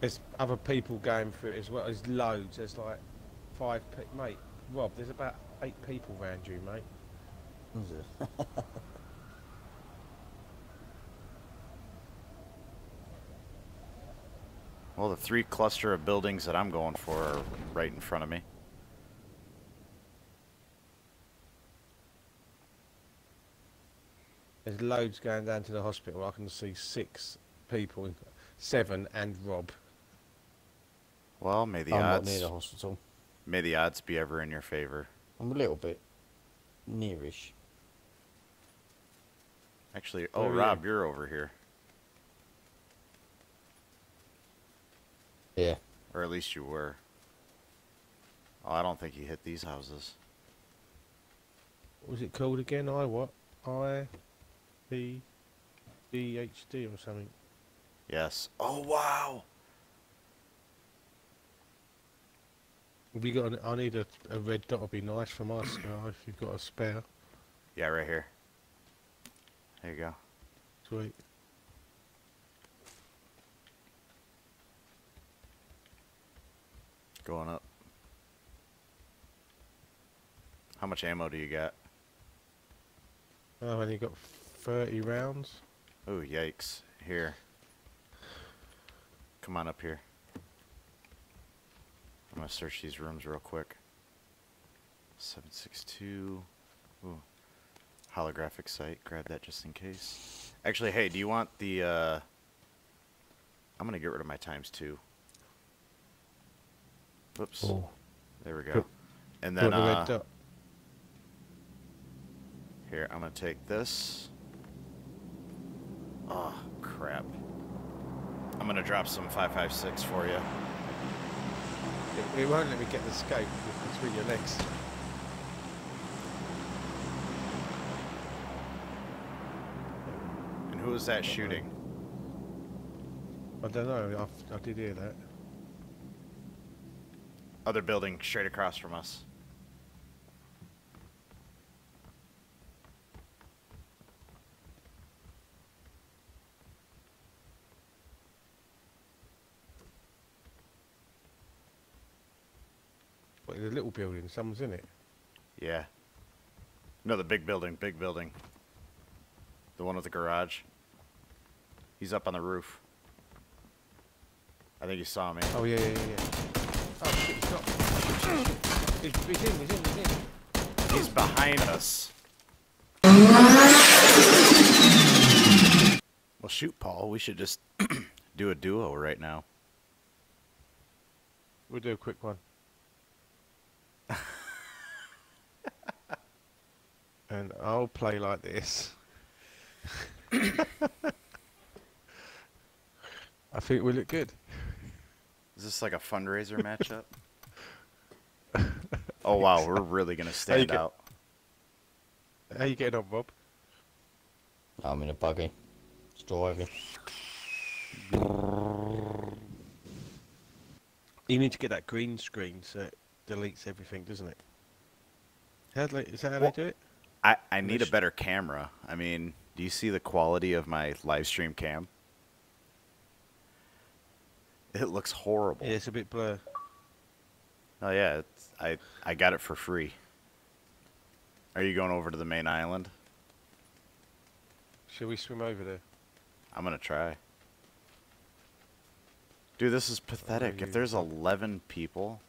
There's other people going through it as well. There's loads. There's like five, pe- mate. Rob, there's about eight people around you, mate. Well, the three cluster of buildings that I'm going for are right in front of me. There's loads going down to the hospital. I can see six people, seven and Rob. Well, may the I'm not odds near the hospital. may the odds be ever in your favor. I'm a little bit nearish. Actually, oh Where are you? Rob, you're over here, Yeah. or at least you were. Oh, I don't think you hit these houses. What was it called again? I what? I, P, D H D or something. Yes. Oh wow. You got? An, I need a, a red dot. Would be nice for my scar if you've got a spare. Yeah, right here. There you go. Sweet. Going up. How much ammo do you got? I've only got thirty rounds. Oh, yikes. Here. Come on up here. I'm gonna search these rooms real quick. 762. Ooh. Holographic sight. Grab that just in case. Actually, hey, do you want the, uh... I'm gonna get rid of my times two. Whoops. Oh, There we go. Good. And then, the uh... Here, I'm gonna take this. Oh, crap. I'm gonna drop some 556 for you. It, won't let me get the scope between your legs. And who was that uh-huh. shooting? I don't know. I, I did hear that. Other building straight across from us. A little building, someone's in it. Yeah. No, the big building, big building. The one with the garage. He's up on the roof. I think he saw me. Oh yeah, yeah, yeah. yeah. Oh shit, he's got. He's, he's in, he's in, he's in. He's behind us. Well, shoot, Paul. We should just do a duo right now. We'll do a quick one. And I'll play like this. I think we look good. Is this like a fundraiser matchup? oh wow, we're really gonna stand get- out. How you getting on, Bob? I'm in a buggy. It's driving. You need to get that green screen so it deletes everything, doesn't it? How do they, is that how Well- they do it? I, I need a better camera. I mean, do you see the quality of my live stream cam? It looks horrible. Yeah, it's a bit blur. Oh yeah, it's, I I got it for free. Are you going over to the main island? Should we swim over there? I'm gonna try. Dude, this is pathetic. If there's 11 people,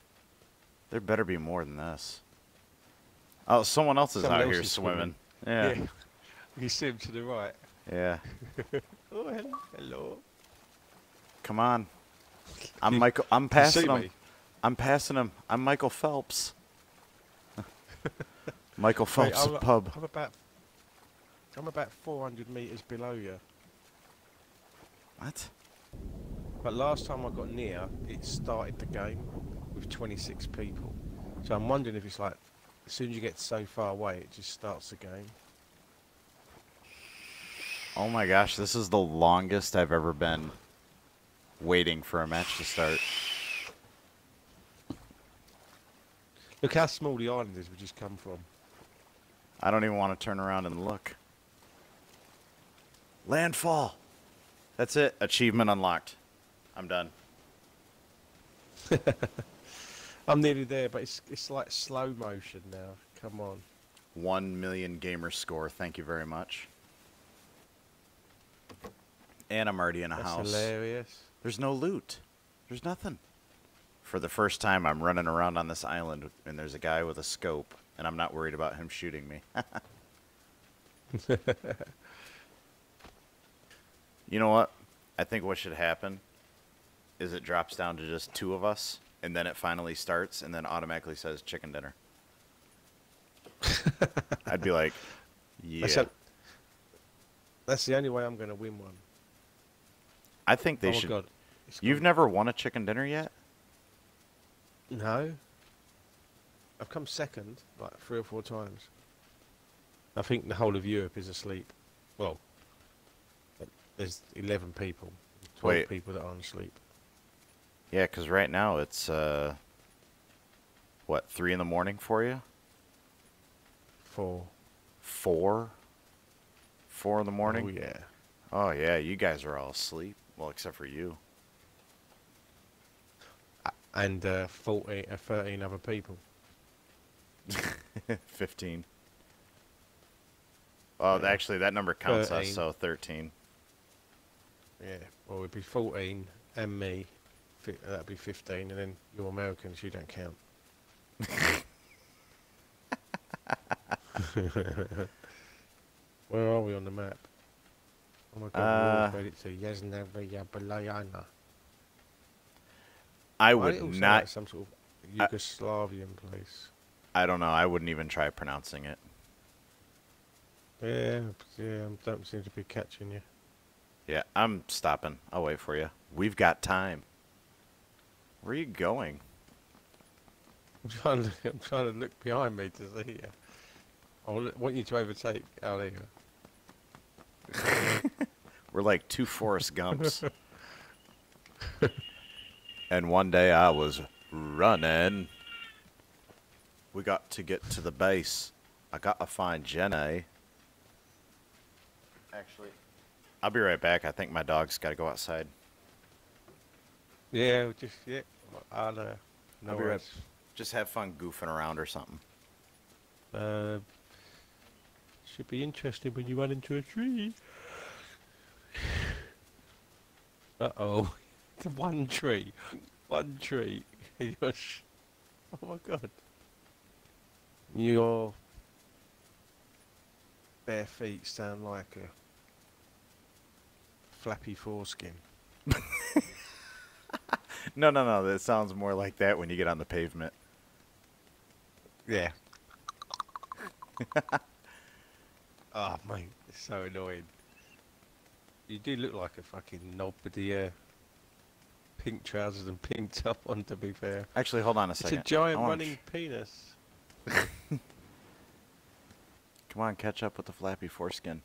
there better be more than this. Oh, someone else is Someone out else here is swimming. swimming. Yeah. You swim to the right. Yeah. Oh, hello. Hello. Come on. I'm You- Michael. I'm passing him. me? I'm passing him. I'm Michael Phelps. Michael Phelps I'm, pub. I'm about. I'm about 400 meters below you. What? But last time I got near, it started the game with 26 people. So I'm wondering if it's like, as soon as you get so far away, it just starts the game. Oh my gosh, this is the longest I've ever been waiting for a match to start. Look how small the island is we just come from. I don't even want to turn around and look. Landfall. That's it. Achievement unlocked. I'm done. I'm nearly there, but it's it's like slow motion now. Come on. One million gamer score. Thank you very much. And I'm already in a That's house. hilarious. There's no loot. There's nothing. For the first time, I'm running around on this island, and there's a guy with a scope, and I'm not worried about him shooting me. you know what? I think what should happen is it drops down to just two of us, and then it finally starts, and then automatically says chicken dinner. I'd be like, yeah. That's, that's the only way I'm going to win one. I think they oh should. god. You've never won a chicken dinner yet? No. I've come second like three or four times. I think the whole of Europe is asleep. Well, there's 11 people, 12 Wait. people that aren't asleep. Yeah, 'cause right now it's uh, what three in the morning for you? Four. Four. Four in the morning. Oh yeah. Oh yeah, you guys are all asleep. Well, except for you. And uh, 14, uh, 13 other people. Fifteen. Oh, Yeah. actually, that number counts us, so thirteen. Yeah. Well, it'd be 14 and me. Fi- That'd be 15, and then you're Americans, you don't count. Where are we on the map? Oh my god, Uh, we made it to. I would did it all sound not. like some sort of Yugoslavian place. I don't know. I wouldn't even try pronouncing it. Yeah, yeah, I don't seem to be catching you. Yeah, I'm stopping. I'll wait for you. We've got time. Where are you going? I'm trying to, I'm trying to look behind me to see you. I want you to overtake out here. We're like two Forrest Gumps. and one day I was running. We got to get to the base. I got to find Jenny. Actually, I'll be right back. I think my dog's got to go outside. Yeah, just yeah. I'll, uh, no I'll right- Just have fun goofing around or something. Uh, should be interesting when you run into a tree. Uh oh, one tree, one tree. Oh my god, your bare feet sound like a flappy foreskin. No, no, no. That sounds more like that when you get on the pavement. Yeah. oh mate, it's so annoying. You do look like a fucking knob with the uh, pink trousers and pink top on. To be fair, Actually, hold on a second. it's a giant running penis. Come on, catch up with the flappy foreskin.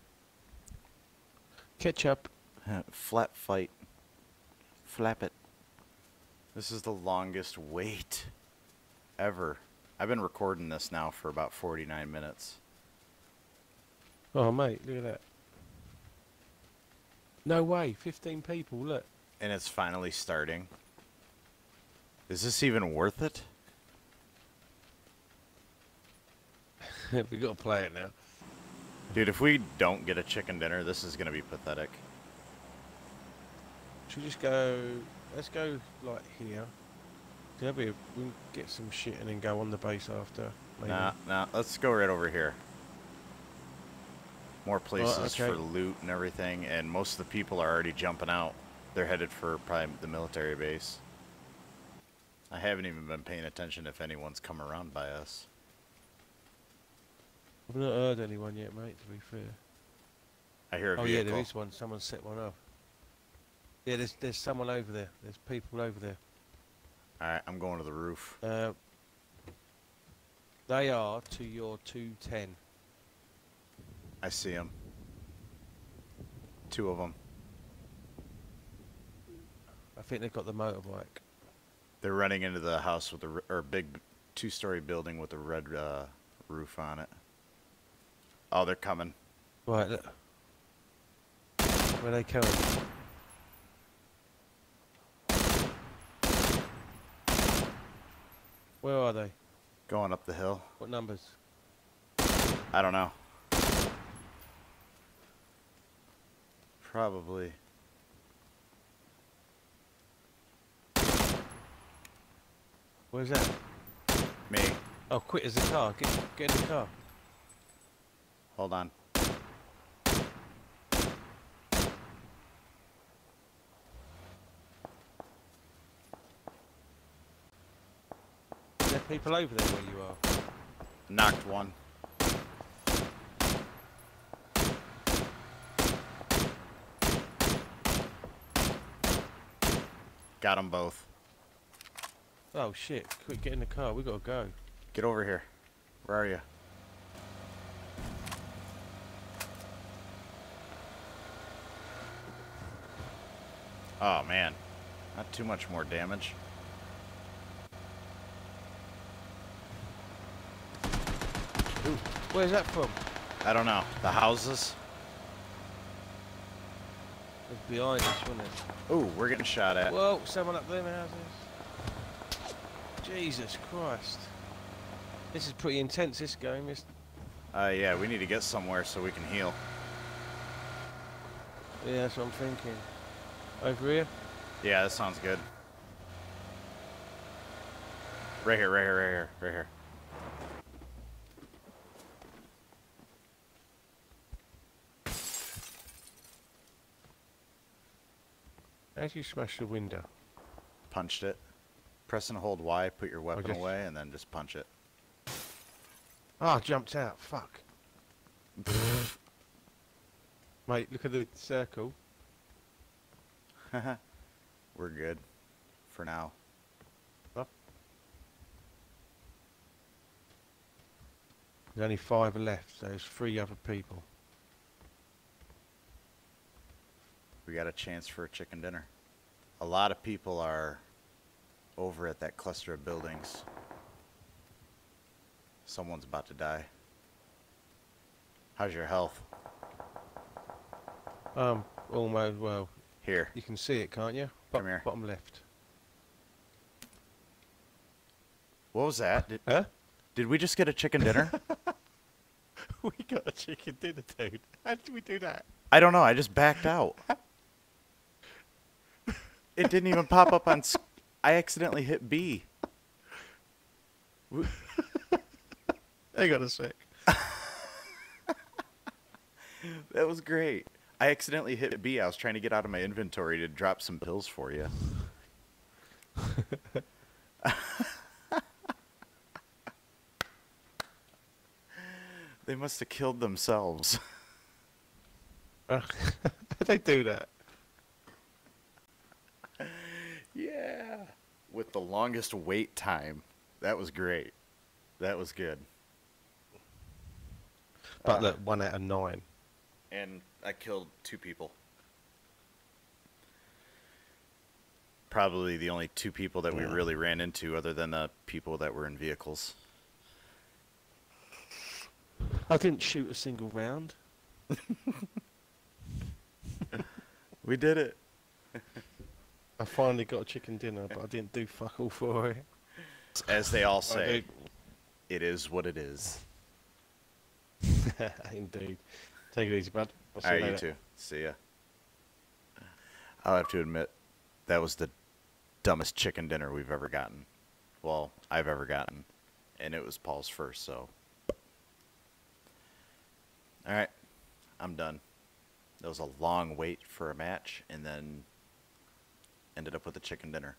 Catch up. Flap fight. Flap it. This is the longest wait ever. I've been recording this now for about 49 minutes. Oh mate, look at that. No way, 15 people. Look. And it's finally starting. Is this even worth it? we got to play it now. Dude, if we don't get a chicken dinner, this is going to be pathetic. Should we just go? Let's go like here. Yeah, we can get some shit and then go on the base after. Maybe. Nah, nah, let's go right over here. More oh, places okay. for loot and everything, and most of the people are already jumping out. They're headed for probably the military base. I haven't even been paying attention if anyone's come around by us. I've not heard anyone yet, mate. To be fair. I hear a Oh vehicle. yeah, there is one. Someone set one up. Yeah, there's there's someone over there. There's people over there. Alright, I'm going to the roof. Uh, they are to your 210. I see them. Two of them. I think they've got the motorbike. They're running into the house with the or big two-story building with a red uh, roof on it. Oh, they're coming. Right, look. Where they coming? Where are they? Going up the hill. What numbers? I don't know. Probably. Where's that? Me. Oh, quit as a car. Get, get in the car. Hold on. People over there where you are? Knocked one. Got them both. Oh shit! Quick, get in the car. We gotta go. Get over here. Where are you? Oh man, not too much more damage. Ooh, where's that from? I don't know. The houses? It's behind us, wasn't it? Ooh, we're getting shot at. Whoa! Someone up there in the houses. Jesus Christ! This is pretty intense. This game is. Uh, yeah, we need to get somewhere so we can heal. Yeah, that's what I'm thinking. Over here. Yeah, that sounds good. Right here, right here, right here, right here. How do you smash the window? Punched it. Press and hold Y, put your weapon just- away, and then just punch it. Ah, I jumped out. Fuck. Mate, look at the circle. We're good. For now. There's only five left. So there's three other people. We got a chance for a chicken dinner. A lot of people are over at that cluster of buildings. Someone's about to die. How's your health? Um, almost. Well, Here. you can see it, can't you? Come here. Bottom left. What was that? Did, Huh? did we just get a chicken dinner? we got a chicken dinner, dude. How did we do that? I don't know. I just backed out. It didn't even pop up on. I accidentally hit B. Hang on a sec. That was great. I accidentally hit B. I was trying to get out of my inventory to drop some pills for you. they must have killed themselves. They do that? yeah. With the longest wait time. That was great. That was good. But Uh, look, one out of nine. and I killed two people. Probably the only two people that we really ran into, other than the people that were in vehicles. I didn't shoot a single round. We did it. I finally got a chicken dinner, but I didn't do fuck all for it. As they all say, it is what it is. Indeed. Take it easy, bud. I'll see All right, you later. too. See ya. I'll have to admit, that was the dumbest chicken dinner we've ever gotten. Well, I've ever gotten. And it was Paul's first, so. All right, I'm done. That was a long wait for a match, and then ended up with a chicken dinner.